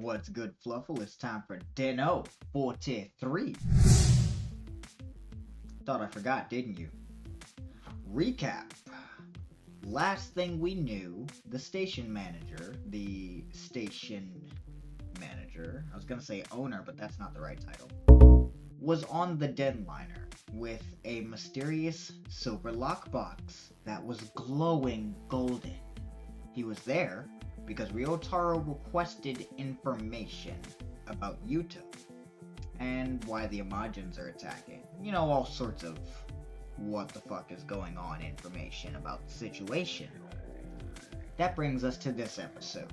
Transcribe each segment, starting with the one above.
What's good, Fluffle? It's time for Den-O 43. Thought I forgot, didn't you? Recap. Last thing we knew, the station manager, the station manager, I was gonna say owner, but that's not the right title, was on the Denliner with a mysterious silver lockbox that was glowing golden. He was there because Ryotaro requested information about Yuto and why the Imagins are attacking. You know, all sorts of what the fuck is going on information about the situation. That brings us to this episode.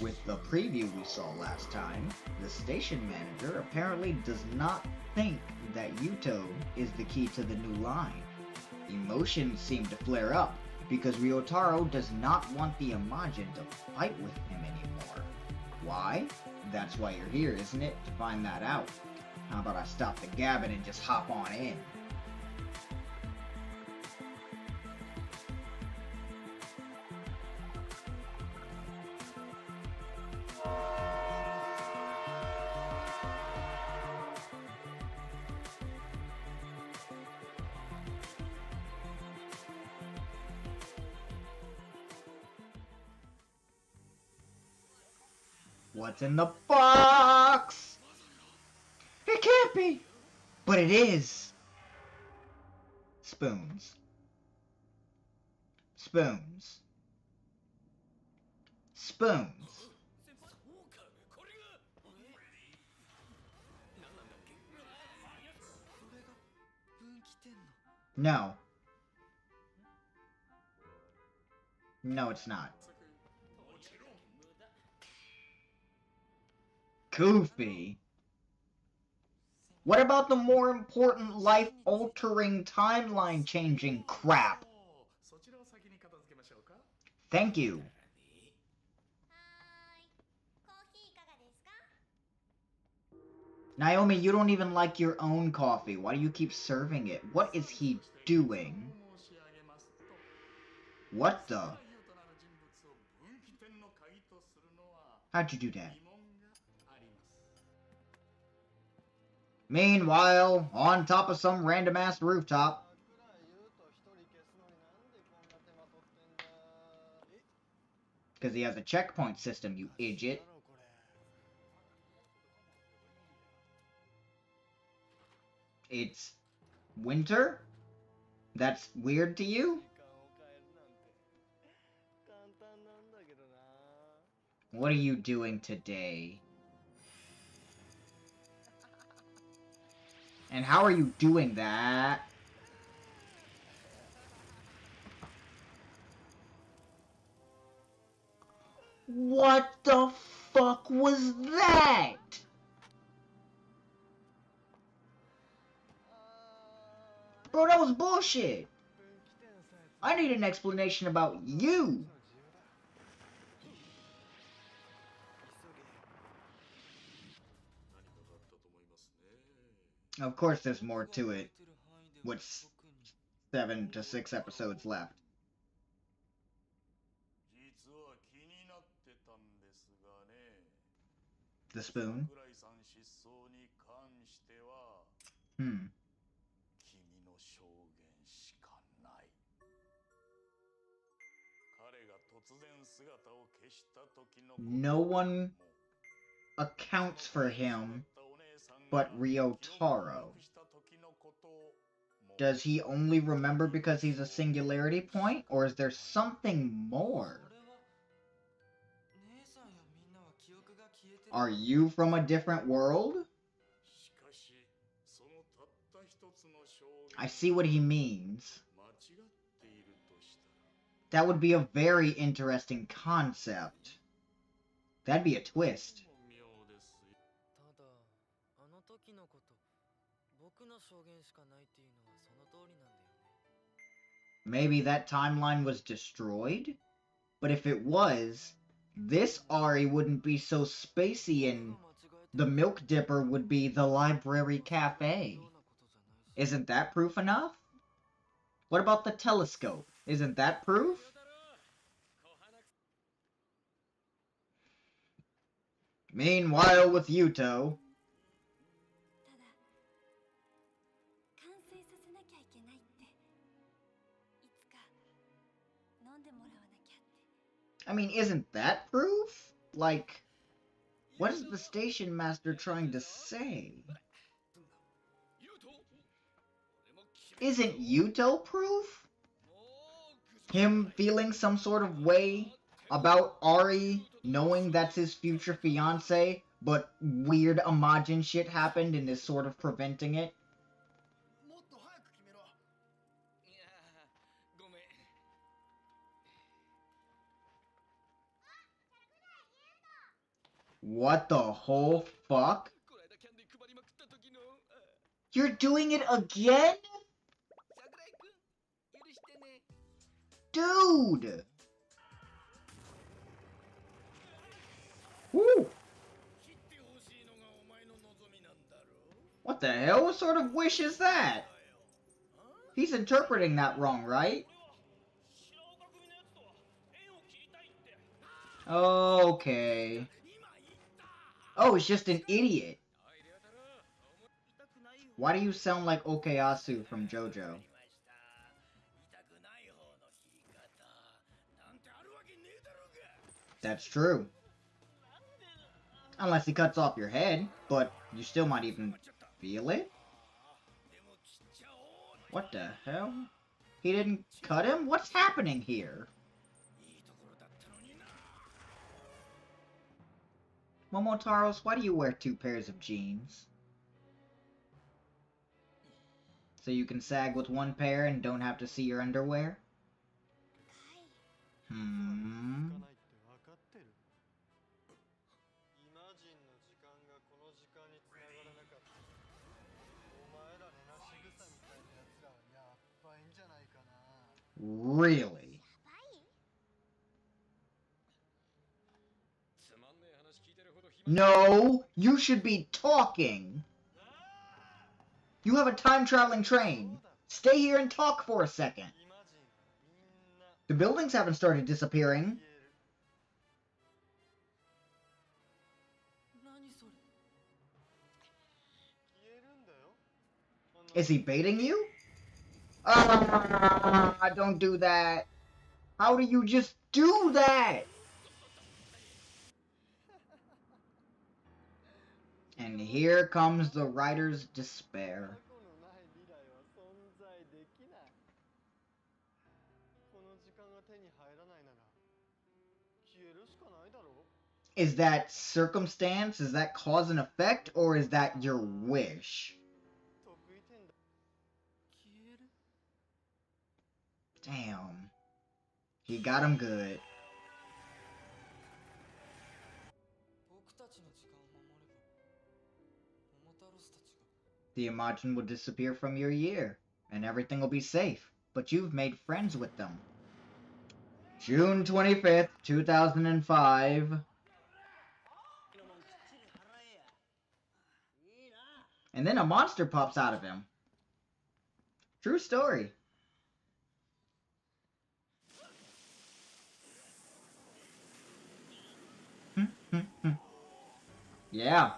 With the preview we saw last time, the station manager apparently does not think that Yuto is the key to the new line. Emotions seem to flare up because Ryotaro does not want the Imagin to fight with him anymore. Why? That's why you're here, isn't it? To find that out. How about I stop the gabbing and just hop on in? What's in the box? It can't be! But it is! Spoons. Spoons. Spoons. No. No, it's not. Goofy. What about the more important life-altering, timeline-changing crap? Thank you. Naomi, you don't even like your own coffee. Why do you keep serving it? What is he doing? What the? How'd you do that? Meanwhile, on top of some random ass rooftop. Because he has a checkpoint system, you idiot. It's winter? That's weird to you? What are you doing today? And how are you doing that? What the fuck was that? Bro, that was bullshit. I need an explanation about you. Of course, there's more to it. With seven to six episodes left. The spoon? Hmm. No one accounts for him but Ryotaro. Does he only remember because he's a singularity point, or is there something more? Are you from a different world? I see what he means. That would be a very interesting concept. That'd be a twist. Maybe that timeline was destroyed? But if it was, this Airi wouldn't be so spacey and the Milk Dipper would be the Library Cafe. Isn't that proof enough? What about the telescope? Isn't that proof? Meanwhile, with Yuto, I mean, isn't that proof? Like, what is the station master trying to say? Isn't Yuto proof? Him feeling some sort of way about Airi knowing that's his future fiance, but weird Imagine shit happened and is sort of preventing it? What the whole fuck? You're doing it again? Dude! Woo! What the hell? What sort of wish is that? He's interpreting that wrong, right? Okay. Oh, he's just an idiot. Why do you sound like Okuyasu from JoJo? That's true. Unless he cuts off your head, but you still might even feel it? What the hell? He didn't cut him? What's happening here? Momotaros, why do you wear two pairs of jeans? So you can sag with one pair and don't have to see your underwear? Hmm. Really? No, you should be talking. You have a time-traveling train. Stay here and talk for a second. The buildings haven't started disappearing. Is he baiting you? Ah, uh, don't do that. How do you just do that? And here comes the writer's despair. Is that circumstance? Is that cause and effect? Or is that your wish? Damn. He got him good. The Imagin will disappear from your year, and everything will be safe. But you've made friends with them. June 25th, 2005. And then a monster pops out of him. True story. yeah.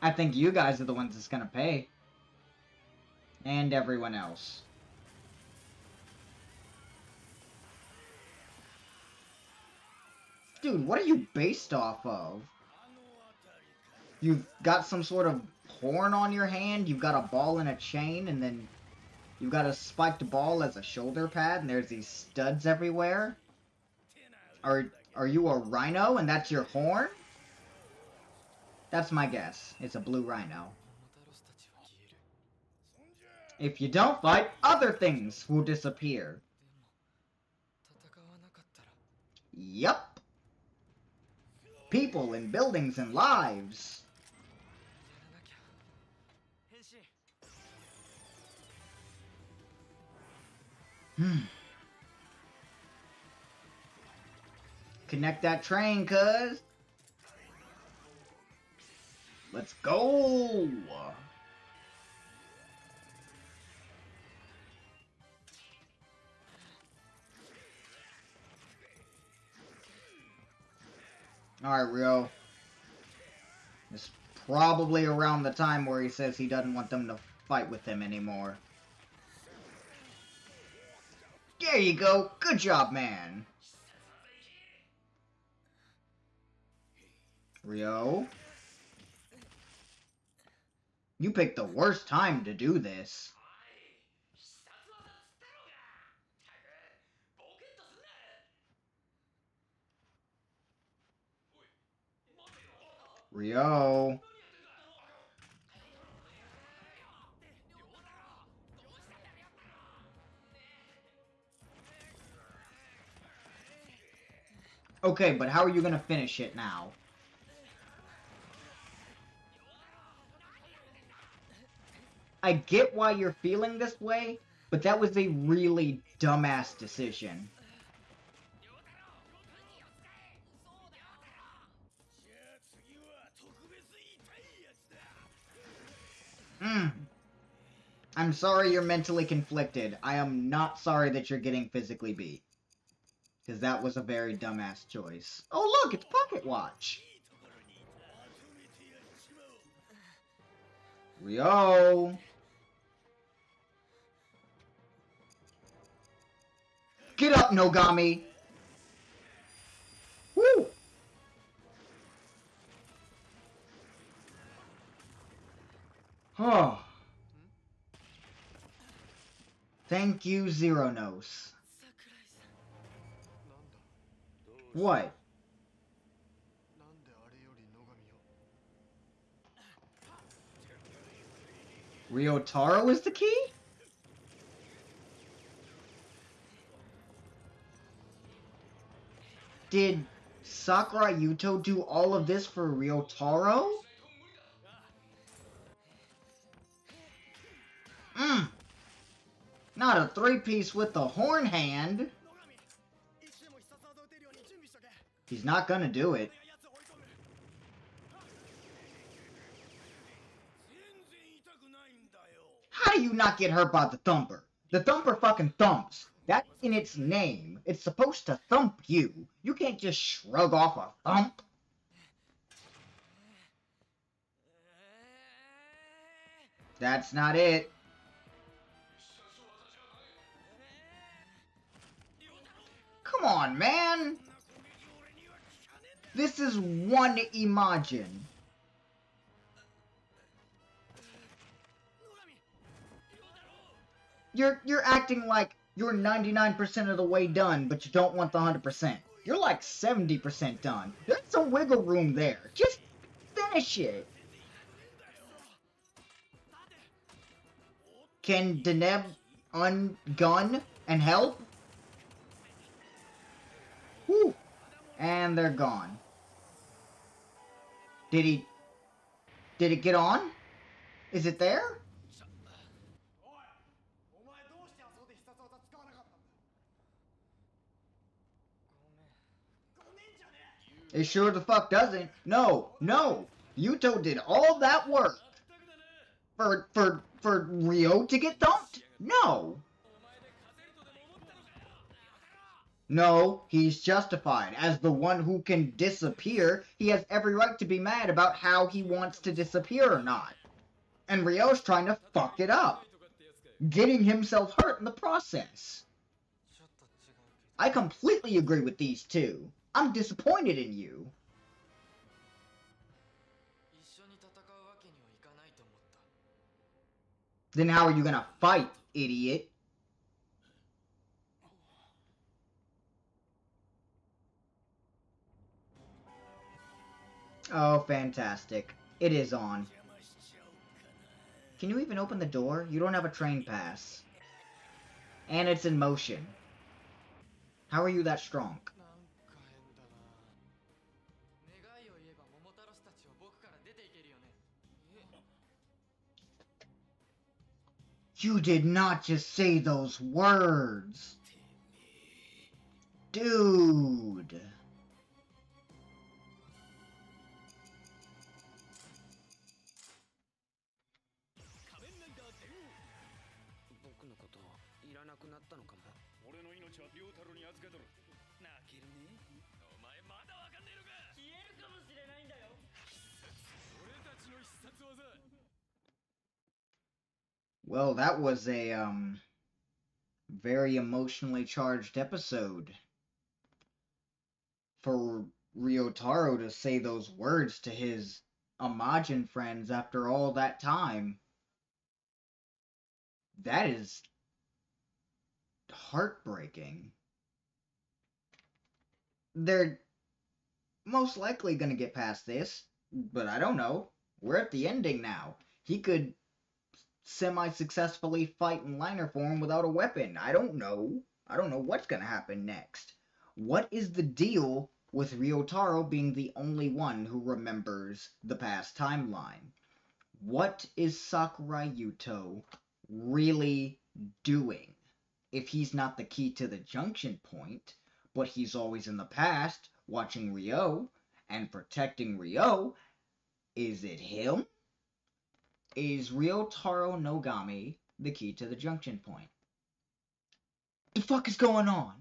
I think you guys are the ones that's gonna pay. And everyone else. Dude, what are you based off of? You've got some sort of horn on your hand, you've got a ball and a chain, and then you've got a spiked ball as a shoulder pad, and there's these studs everywhere. Are are you a rhino and that's your horn? That's my guess. It's a blue rhino. If you don't fight, other things will disappear. Yup. People and buildings and lives. Hmm. Connect that train, cuz. Let's go. Alright, Ryo. It's probably around the time where he says he doesn't want them to fight with him anymore. There you go. Good job, man. Ryo? You picked the worst time to do this. Ryo. Okay, but how are you going to finish it now? I get why you're feeling this way, but that was a really dumbass decision. Mm. I'm sorry you're mentally conflicted. I am not sorry that you're getting physically beat. Because that was a very dumbass choice. Oh look, it's Pocket Watch! Ryo! Get up, Nogami. Woo! Oh. Thank you, Zeronos. What? Ryotaro is the key? Did Sakurai Yuto do all of this for Ryotaro? Mmm. Not a three-piece with the horn hand. He's not gonna do it. How do you not get hurt by the thumper? The thumper fucking thumps. That's in its name. It's supposed to thump you. You can't just shrug off a thump. That's not it. Come on, man. This is one Imagin. You're you're acting like you're 99% of the way done, but you don't want the 100%. You're like 70% done. There's some wiggle room there. Just finish it. Can Deneb ungun and help? Whew. And they're gone. Did he... Did it get on? Is it there? It sure the fuck doesn't. No, no. Yuto did all that work for for for Ryo to get dumped? No. No, he's justified. As the one who can disappear, he has every right to be mad about how he wants to disappear or not. And Ryo's trying to fuck it up. Getting himself hurt in the process. I completely agree with these two. I'm disappointed in you. Then how are you gonna fight, idiot? Oh, fantastic. It is on. Can you even open the door? You don't have a train pass. And it's in motion. How are you that strong? You did not just say those words. Dude. Well, that was a um very emotionally charged episode. For Ryotaro to say those words to his Imagin friends after all that time. That is heartbreaking. They're most likely going to get past this, but I don't know. We're at the ending now. He could semi successfully fight in liner form without a weapon. I don't know. I don't know what's going to happen next. What is the deal with Ryotaro being the only one who remembers the past timeline? What is Sakurai Yuto really doing? If he's not the key to the junction point, but he's always in the past watching Ryo and protecting Ryo, is it him? Is Ryotaro Nogami the key to the junction point? The fuck is going on?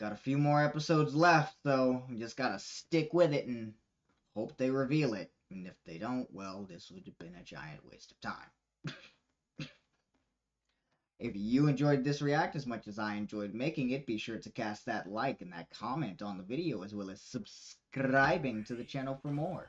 Got a few more episodes left, you just gotta stick with it and hope they reveal it. And if they don't, well, this would have been a giant waste of time. if you enjoyed this react as much as I enjoyed making it, be sure to cast that like and that comment on the video as well as subscribing to the channel for more.